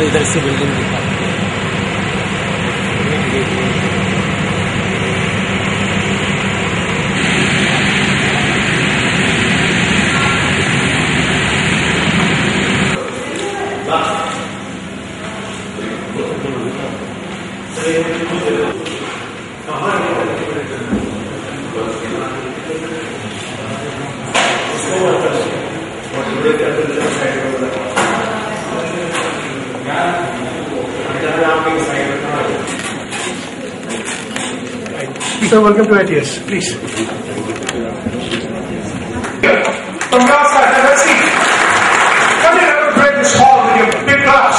और इधर से बिल्डिंग दिखाती Thank you. Sir, welcome to ITS. Please. From your side, let's see. Come here, us break this hall with your big glass.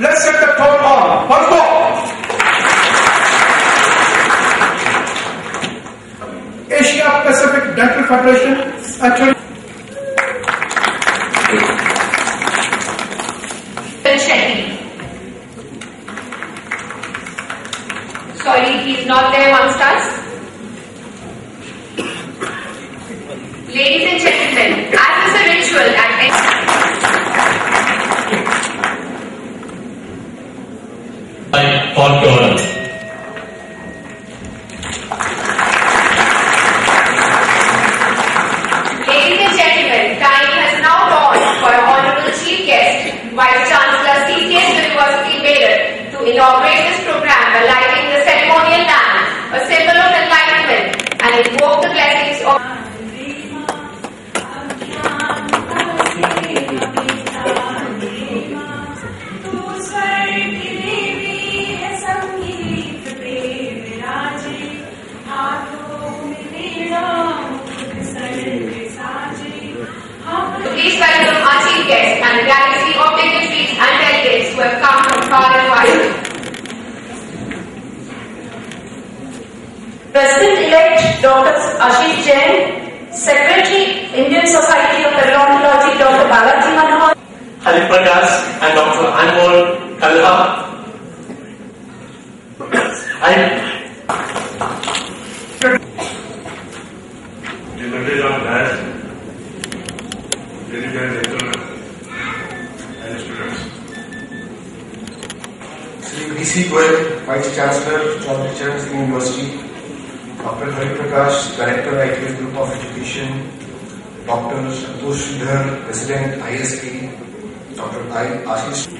Let's set the tone on. Once more. Asia Pacific Dental Federation actually not President-elect Dr. Ashish Jain, Secretary, Indian Society of Periodontology Dr. Balaji Manohar, Hari Prakash and Dr. Anmol Kalha. I Dignitaries of Dais, ladies and and students. Sri V.C. Goyal, Vice Chancellor, Chaudhry Charan Singh University, Dr. Hari Prakash, Director, ITS Group of Education, Dr. Santosh Sridhar, President, ISP, Dr. I. Ashish.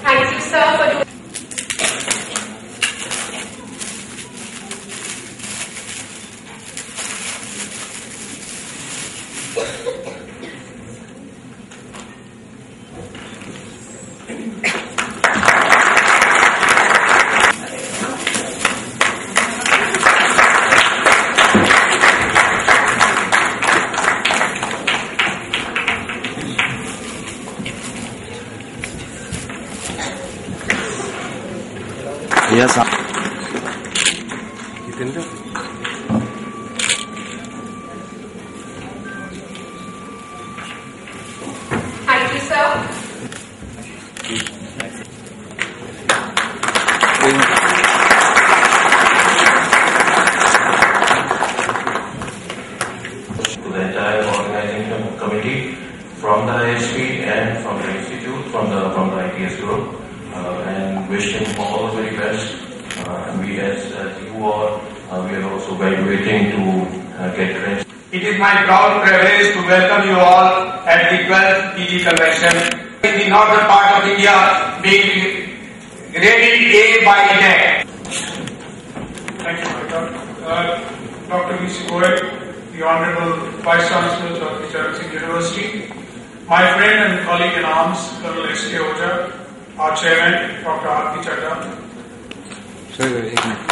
Thank you, sir, for doing yes Thank you, sir. to the entire organizing committee from the ISP and from the institute, from the from the ITS group, uh, and wish him all the very best. Uh, and we, as, as are, uh, we are also graduating to uh, get credit. It is my proud privilege to welcome you all at the 12th PG Convention in the northern part of India being graded day by day. Thank you, Dr. Uh, Dr. V.C. Goyal, the Honorable Vice Chancellor of the Charan Singh University, my friend and colleague in arms, Colonel S.K. Oja, our Chairman, Dr. R.P. Chadha, sir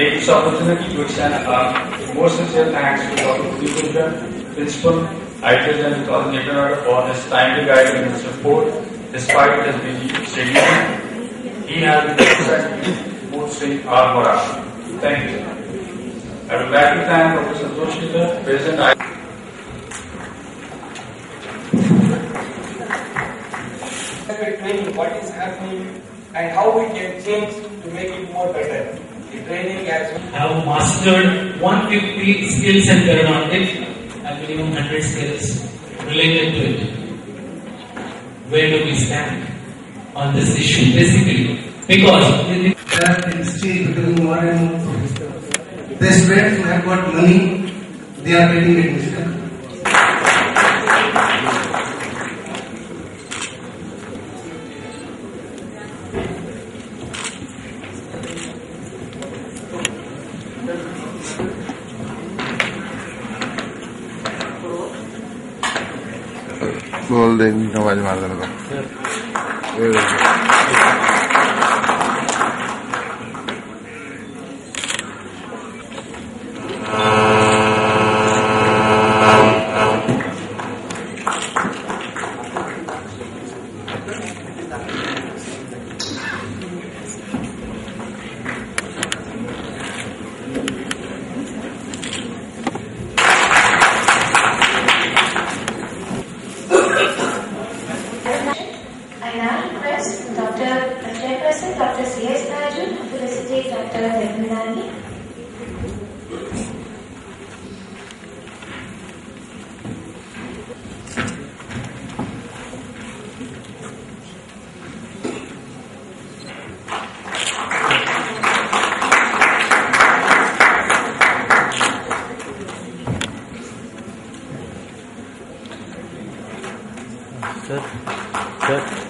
take this opportunity to extend our most sincere thanks to Dr. Deepuja, Principal, ITS and Nikanada for his timely guidance and support despite his busy schedule. He has been boosting our morale. Thank you. I would like to thank Professor Santosh President I what is happening and how we can change to make it more better. The training as well. Have mastered 150 skills and aeronautics and minimum 100 skills related to it. Where do we stand on this issue basically? Because industry becoming more and more sophisticated. The students who have got money, they are getting admission. Thank you. gol del Noval Good. Good.